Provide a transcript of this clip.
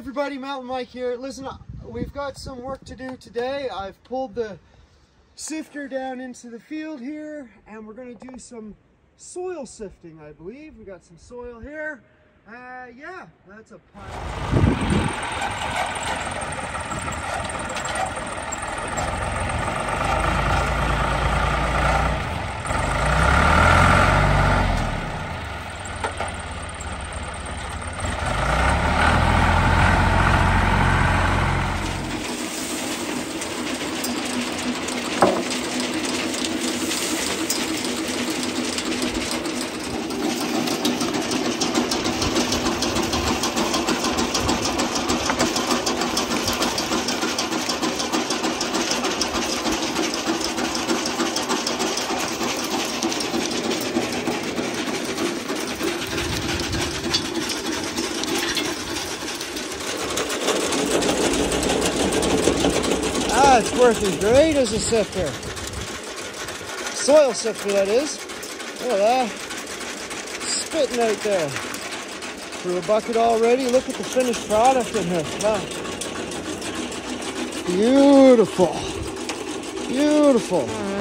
everybody, Mountain Mike here. Listen, we've got some work to do today. I've pulled the sifter down into the field here and we're gonna do some soil sifting, I believe. We got some soil here. Uh, yeah, that's a pile. It's working great as a sifter. Soil sifter, that is. Look at that. Spitting out there. Through a bucket already. Look at the finished product in here. Wow. Beautiful. Beautiful.